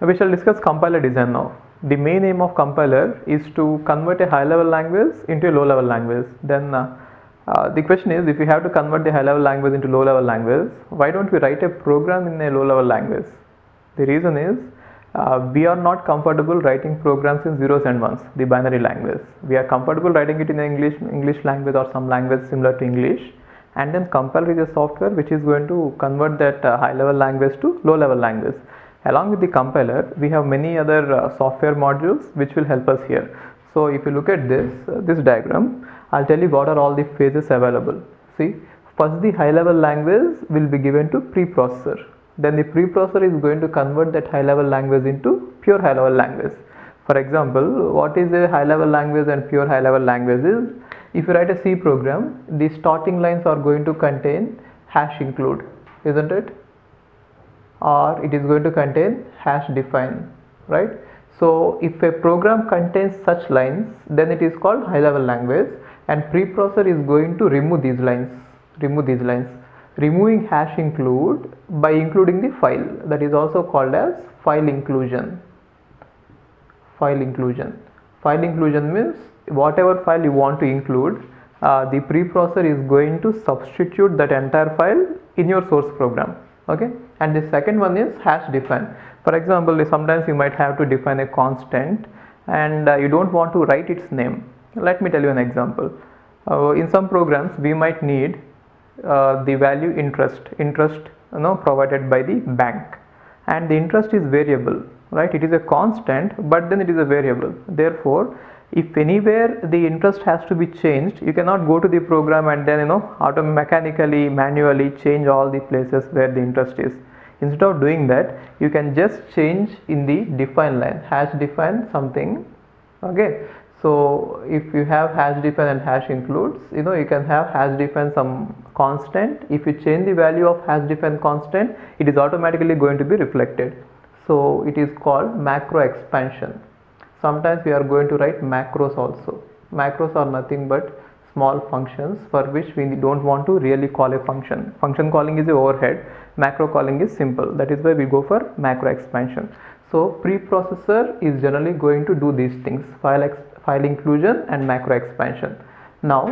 We shall discuss compiler design now. The main aim of compiler is to convert a high level language into a low level language. Then uh, uh, the question is if you have to convert the high level language into low level language, why don't we write a program in a low level language? The reason is uh, we are not comfortable writing programs in zeros and ones, the binary language. We are comfortable writing it in English, English language or some language similar to English. And then compiler is a software which is going to convert that uh, high level language to low level language. Along with the compiler, we have many other uh, software modules which will help us here. So if you look at this, uh, this diagram, I'll tell you what are all the phases available. See, first the high level language will be given to preprocessor. Then the preprocessor is going to convert that high level language into pure high level language. For example, what is a high level language and pure high level language is if you write a C program, the starting lines are going to contain hash include, isn't it? Or it is going to contain hash define, right? So if a program contains such lines, then it is called high level language and preprocessor is going to remove these lines, remove these lines. Removing hash include by including the file that is also called as file inclusion. File inclusion. File inclusion means whatever file you want to include, uh, the preprocessor is going to substitute that entire file in your source program. Okay, and the second one is hash define. For example, sometimes you might have to define a constant and uh, you don't want to write its name. Let me tell you an example. Uh, in some programs, we might need uh, the value interest, interest you know, provided by the bank, and the interest is variable, right? It is a constant, but then it is a variable. Therefore, if anywhere the interest has to be changed you cannot go to the program and then you know auto mechanically manually change all the places where the interest is instead of doing that you can just change in the define line. Hash define something okay? So if you have hash define and hash includes you know you can have hash define some constant. If you change the value of hash define constant it is automatically going to be reflected. So it is called macro expansion. Sometimes we are going to write macros also. Macros are nothing but small functions for which we don't want to really call a function. Function calling is a overhead macro calling is simple. That is why we go for macro expansion. So preprocessor is generally going to do these things file file inclusion and macro expansion. Now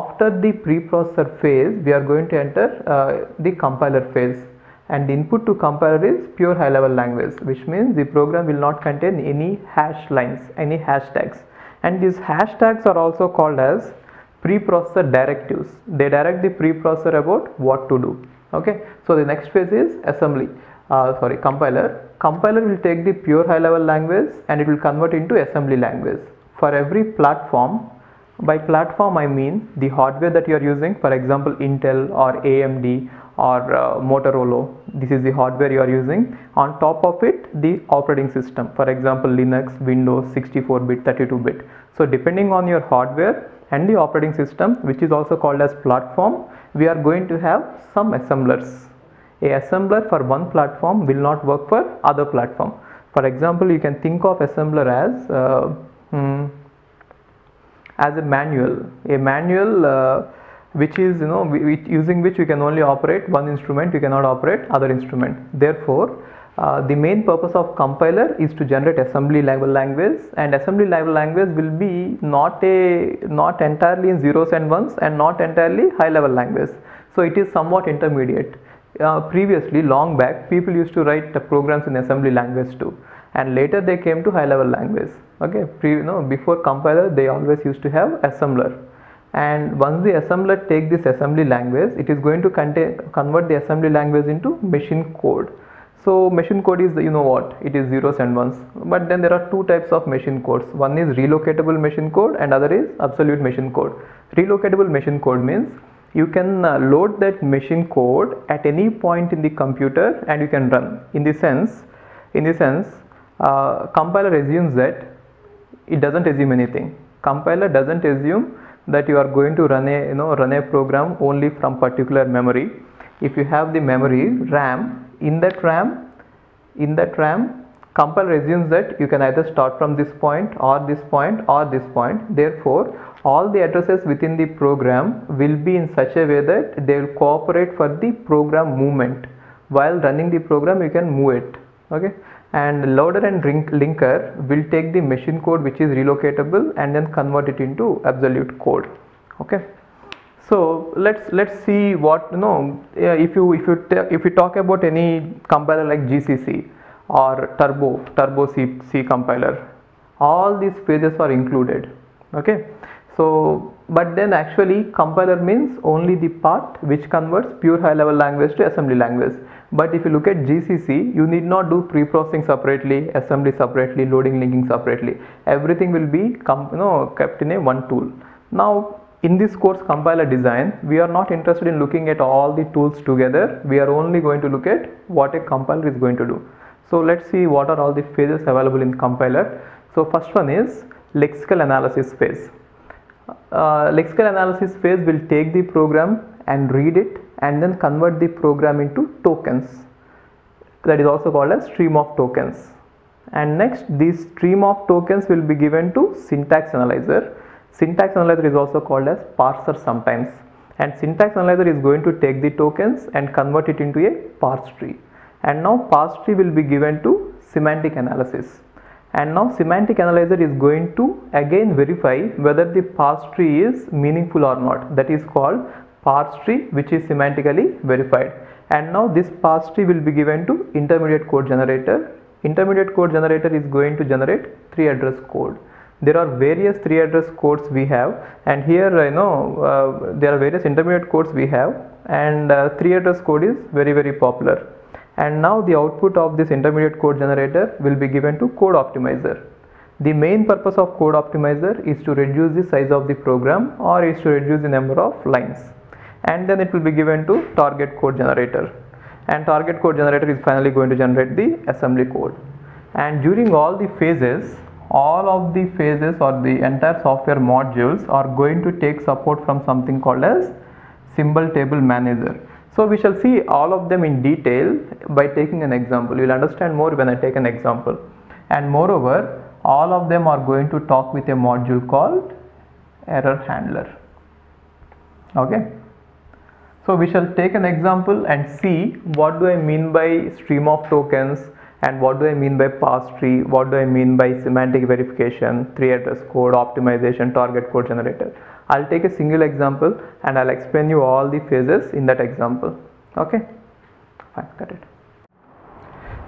after the preprocessor phase we are going to enter uh, the compiler phase. And input to compiler is pure high level language which means the program will not contain any hash lines any hashtags and these hashtags are also called as preprocessor directives. They direct the preprocessor about what to do. Okay? So the next phase is assembly. Uh, sorry compiler. Compiler will take the pure high level language and it will convert into assembly language. For every platform by platform I mean the hardware that you are using for example Intel or AMD or uh, Motorola this is the hardware you are using. On top of it the operating system. For example Linux Windows 64 bit 32 bit. So depending on your hardware and the operating system which is also called as platform. We are going to have some assemblers. A assembler for one platform will not work for other platform. For example you can think of assembler as uh, hmm, as a manual. A manual uh, which is you know using which we can only operate one instrument you cannot operate other instrument. Therefore uh, the main purpose of compiler is to generate assembly level language and assembly level language will be not a not entirely in zeros and ones and not entirely high level language so it is somewhat intermediate. Uh, previously long back people used to write programs in assembly language too and later they came to high level language okay Pre, you know, before compiler they always used to have assembler. And once the assembler take this assembly language it is going to convert the assembly language into machine code so machine code is you know what it is zeros and ones. But then there are two types of machine codes. One is relocatable machine code and other is absolute machine code. Relocatable machine code means you can uh, load that machine code at any point in the computer and you can run. In the sense in the sense uh, compiler assumes that it doesn't assume anything. Compiler doesn't assume that you are going to run a you know run a program only from particular memory. If you have the memory ram in that ram in that ram compiler assumes that you can either start from this point or this point or this point. Therefore all the addresses within the program will be in such a way that they will cooperate for the program movement. While running the program you can move it okay? And loader and link linker will take the machine code which is relocatable and then convert it into absolute code okay so let's let's see what you know if you if you if you talk about any compiler like gcc or turbo turbo c, c compiler all these phases are included okay? So but then actually compiler means only the part which converts pure high level language to assembly language. But if you look at GCC you need not do pre-processing separately assembly separately loading linking separately. Everything will be you know kept in a one tool. Now in this course compiler design we are not interested in looking at all the tools together. We are only going to look at what a compiler is going to do. So let's see what are all the phases available in compiler. So first one is lexical analysis phase. Uh, lexical analysis phase will take the program and read it and then convert the program into tokens. That is also called as stream of tokens. And next this stream of tokens will be given to syntax analyzer syntax analyzer is also called as parser sometimes. And syntax analyzer is going to take the tokens and convert it into a parse tree. And now parse tree will be given to semantic analysis. And now semantic analyzer is going to again verify whether the parse tree is meaningful or not. That is called parse tree which is semantically verified. And now this parse tree will be given to intermediate code generator. Intermediate code generator is going to generate three address code there are various three address codes we have. And here I know uh, there are various intermediate codes we have. And uh, three address code is very very popular. And now the output of this intermediate code generator will be given to code optimizer. The main purpose of code optimizer is to reduce the size of the program or is to reduce the number of lines. And then it will be given to target code generator. And target code generator is finally going to generate the assembly code. And during all the phases all of the phases or the entire software modules are going to take support from something called as symbol table manager so we shall see all of them in detail by taking an example. You will understand more when I take an example. And moreover, all of them are going to talk with a module called error handler. Okay. So we shall take an example and see what do I mean by stream of tokens and what do I mean by parse tree, what do I mean by semantic verification, three address code, optimization, target code generator. I'll take a single example and I'll explain you all the phases in that example. Okay, fine, got it.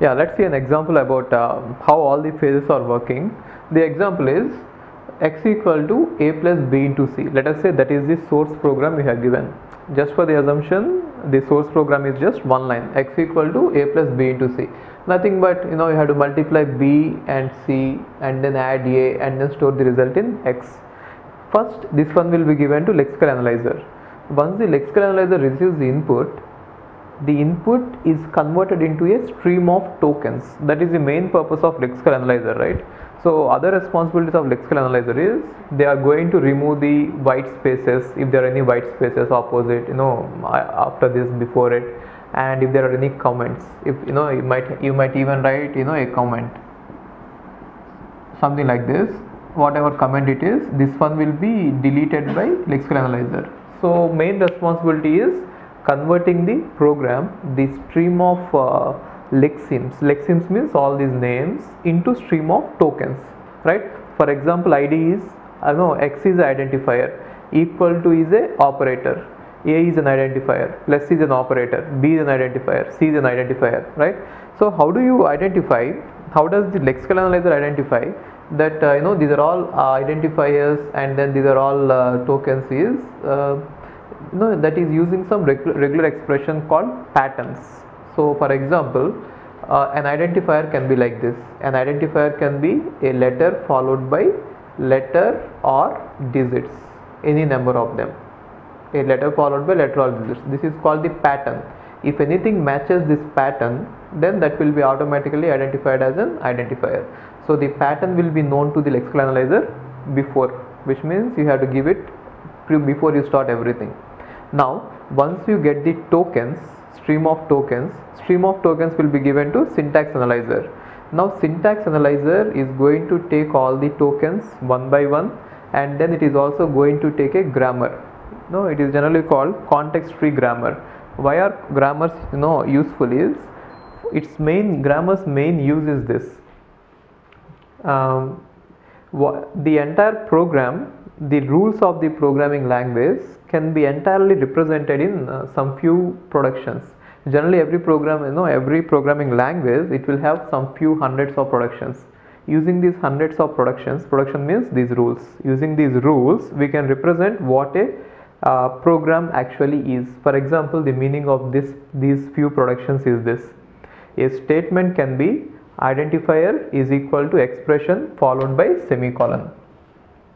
Yeah, let's see an example about uh, how all the phases are working. The example is x equal to a plus b into c. Let us say that is the source program we have given. Just for the assumption, the source program is just one line x equal to a plus b into c. Nothing but you know you have to multiply b and c and then add a and then store the result in x First, this one will be given to lexical analyzer. Once the lexical analyzer receives the input, the input is converted into a stream of tokens. That is the main purpose of lexical analyzer, right? So other responsibilities of lexical analyzer is they are going to remove the white spaces if there are any white spaces opposite, you know, after this, before it, and if there are any comments. If you know, you might you might even write, you know, a comment, something like this. Whatever comment it is this one will be deleted by lexical analyzer. So main responsibility is converting the program the stream of uh, lexemes lexemes means all these names into stream of tokens right? For example id is I know x is identifier equal to is a operator a is an identifier plus is an operator b is an identifier c is an identifier right? So how do you identify how does the lexical analyzer identify that uh, you know these are all uh, identifiers and then these are all uh, tokens is you know that is using some regular, regular expression called patterns. So for example uh, an identifier can be like this. An identifier can be a letter followed by letter or digits any number of them a letter followed by letter or digits. This is called the pattern. If anything matches this pattern then that will be automatically identified as an identifier. So the pattern will be known to the lexical analyzer before which means you have to give it before you start everything. Now once you get the tokens stream of tokens stream of tokens will be given to syntax analyzer. Now syntax analyzer is going to take all the tokens one by one and then it is also going to take a grammar no it is generally called context free grammar. Why are grammars you know useful is its main grammar's main use is this. Um, the entire program the rules of the programming language can be entirely represented in uh, some few productions. Generally every program you know every programming language it will have some few hundreds of productions. Using these hundreds of productions production means these rules. Using these rules we can represent what a uh, program actually is for example the meaning of this these few productions is this. A statement can be identifier is equal to expression followed by semicolon.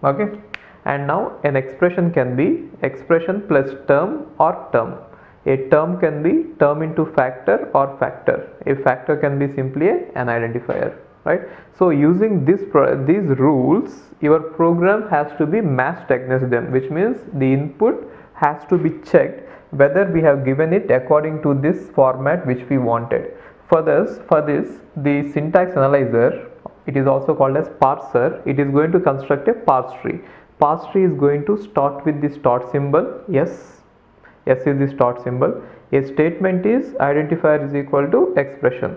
Okay? And now an expression can be expression plus term or term. A term can be term into factor or factor. A factor can be simply an identifier right? So using this these rules your program has to be matched against them which means the input has to be checked whether we have given it according to this format which we wanted. For this for this the syntax analyzer it is also called as parser it is going to construct a parse tree parse tree is going to start with the start symbol S. S is the start symbol. A statement is identifier is equal to expression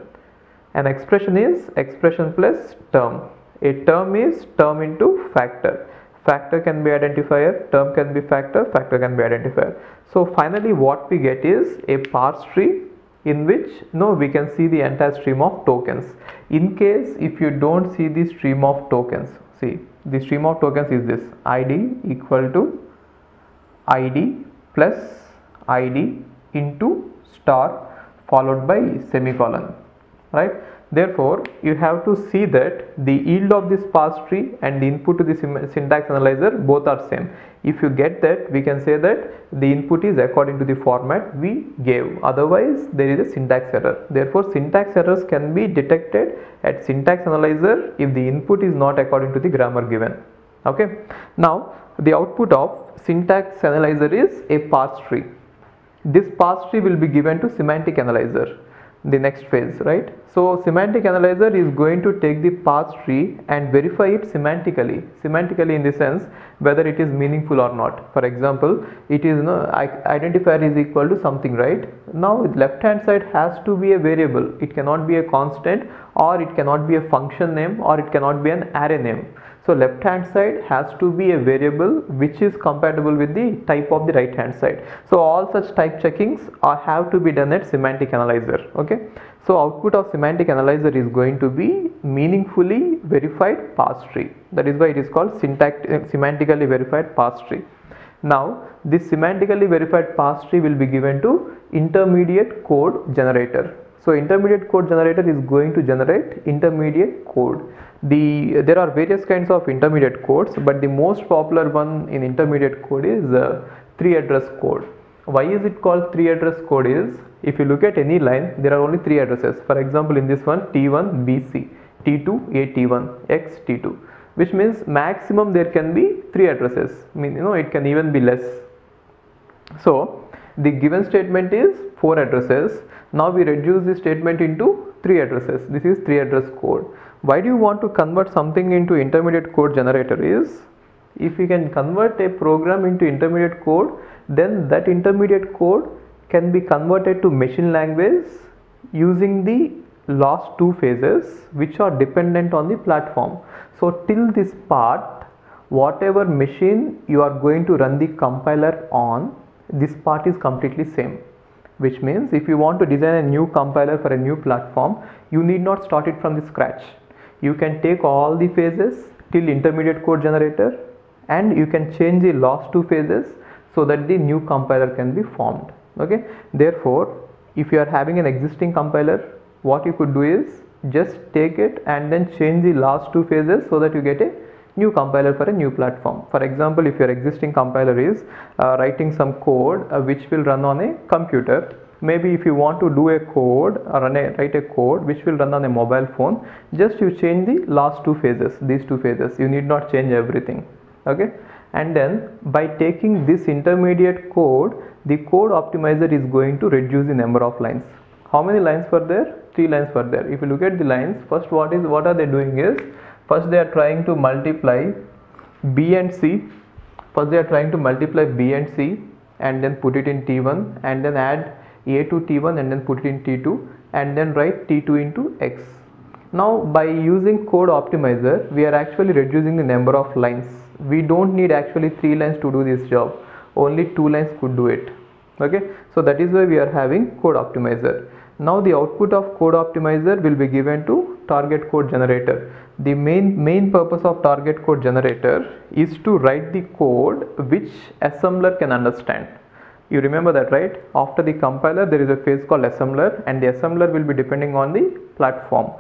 an expression is expression plus term. A term is term into factor. Factor can be identifier term can be factor factor can be identifier. So finally what we get is a parse tree in which no we can see the entire stream of tokens. In case if you don't see the stream of tokens see the stream of tokens is this. Id equal to id plus id into star followed by semicolon right Therefore, you have to see that the yield of this parse tree and the input to the syntax analyzer both are same. If you get that, we can say that the input is according to the format we gave. Otherwise, there is a syntax error. Therefore, syntax errors can be detected at syntax analyzer if the input is not according to the grammar given. Okay. Now, the output of syntax analyzer is a parse tree. This parse tree will be given to semantic analyzer the next phase right? So semantic analyzer is going to take the parse tree and verify it semantically semantically in the sense whether it is meaningful or not. For example it is no identifier is equal to something right? Now left hand side has to be a variable. It cannot be a constant or it cannot be a function name or it cannot be an array name so left hand side has to be a variable which is compatible with the type of the right hand side. So all such type checkings are, have to be done at semantic analyzer. Okay. So output of semantic analyzer is going to be meaningfully verified parse tree. That is why it is called syntax uh, semantically verified parse tree. Now this semantically verified parse tree will be given to intermediate code generator. So intermediate code generator is going to generate intermediate code. The there are various kinds of intermediate codes but the most popular one in intermediate code is uh, three address code. Why is it called three address code is if you look at any line there are only three addresses. For example in this one t1 bc t2 at1 x t2 which means maximum there can be three addresses. I mean you know it can even be less. So the given statement is four addresses now we reduce the statement into three addresses. This is three address code. Why do you want to convert something into intermediate code generator is if you can convert a program into intermediate code then that intermediate code can be converted to machine language using the last two phases which are dependent on the platform. So till this part whatever machine you are going to run the compiler on this part is completely same which means if you want to design a new compiler for a new platform you need not start it from the scratch. You can take all the phases till intermediate code generator and you can change the last two phases so that the new compiler can be formed. Okay? Therefore if you are having an existing compiler what you could do is just take it and then change the last two phases so that you get a new compiler for a new platform. For example if your existing compiler is uh, writing some code uh, which will run on a computer. Maybe if you want to do a code or run a, write a code which will run on a mobile phone just you change the last two phases these two phases. You need not change everything. Okay? And then by taking this intermediate code the code optimizer is going to reduce the number of lines. How many lines were there? Three lines were there. If you look at the lines first what is what are they doing is first they are trying to multiply b and c. First they are trying to multiply b and c and then put it in t1 and then add a to t1 and then put it in t2 and then write t2 into x. Now by using code optimizer we are actually reducing the number of lines. We don't need actually three lines to do this job. Only two lines could do it. Okay? So that is why we are having code optimizer now the output of code optimizer will be given to target code generator. The main main purpose of target code generator is to write the code which assembler can understand. You remember that right? After the compiler there is a phase called assembler and the assembler will be depending on the platform.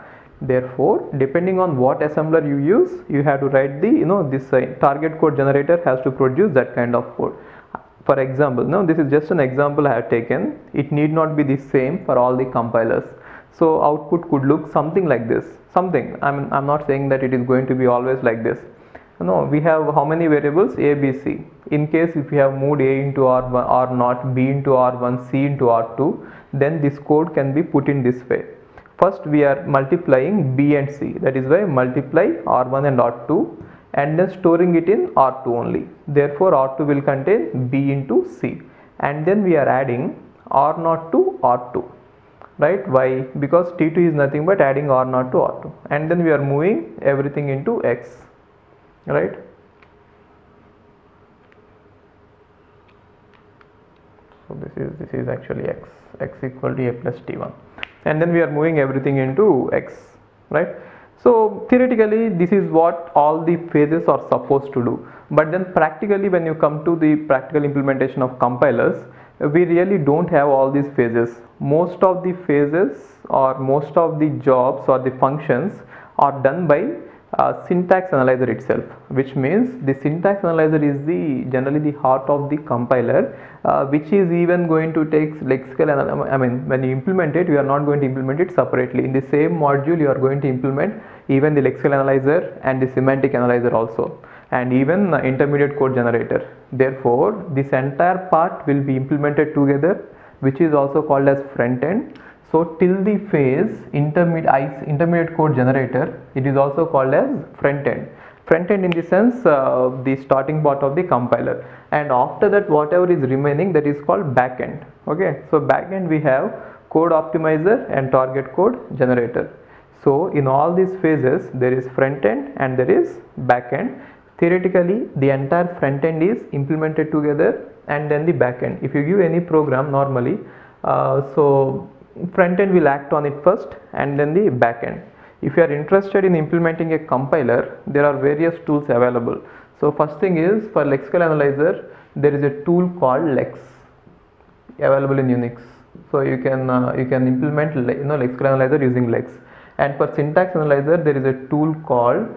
Therefore depending on what assembler you use you have to write the you know this uh, target code generator has to produce that kind of code for example now this is just an example i have taken. It need not be the same for all the compilers. So output could look something like this. Something. I mean I'm not saying that it is going to be always like this. No we have how many variables? A b c. In case if we have moved a into r1 r not b into r1 c into r2 then this code can be put in this way. First we are multiplying b and c. That is why multiply r1 and r2 and then storing it in r2 only. Therefore r2 will contain b into c. And then we are adding r0 to r2 right? Why? Because t2 is nothing but adding r0 to r2 and then we are moving everything into x right? So this is this is actually x. X equal to a plus t1 and then we are moving everything into x right so theoretically this is what all the phases are supposed to do. But then practically when you come to the practical implementation of compilers we really don't have all these phases. Most of the phases or most of the jobs or the functions are done by uh, syntax analyzer itself which means the syntax analyzer is the generally the heart of the compiler uh, which is even going to take lexical I mean when you implement it you are not going to implement it separately in the same module you are going to implement even the lexical analyzer and the semantic analyzer also and even intermediate code generator. Therefore, this entire part will be implemented together which is also called as front end. So till the phase intermediate, intermediate code generator it is also called as front end. Front end in the sense uh, the starting part of the compiler and after that whatever is remaining that is called back end. Okay, so back end we have code optimizer and target code generator. So in all these phases there is front end and there is back end theoretically the entire front end is implemented together and then the back end if you give any program normally uh, so front end will act on it first and then the back end. If you are interested in implementing a compiler there are various tools available. So first thing is for lexical analyzer there is a tool called lex available in unix. So you can uh, you can implement you know lexical analyzer using lex. And for syntax analyzer there is a tool called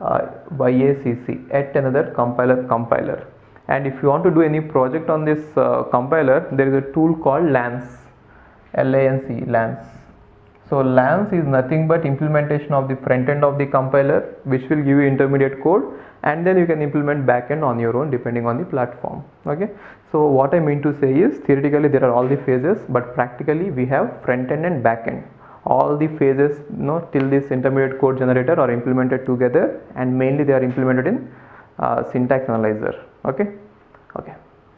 uh, YACC yet another compiler compiler. And if you want to do any project on this uh, compiler there is a tool called LANCE LANCE LANCE so LANCE is nothing but implementation of the front end of the compiler which will give you intermediate code and then you can implement backend on your own depending on the platform. Okay? So what I mean to say is theoretically there are all the phases but practically we have front end and back end. All the phases you know till this intermediate code generator are implemented together and mainly they are implemented in uh, syntax analyzer. Okay? Okay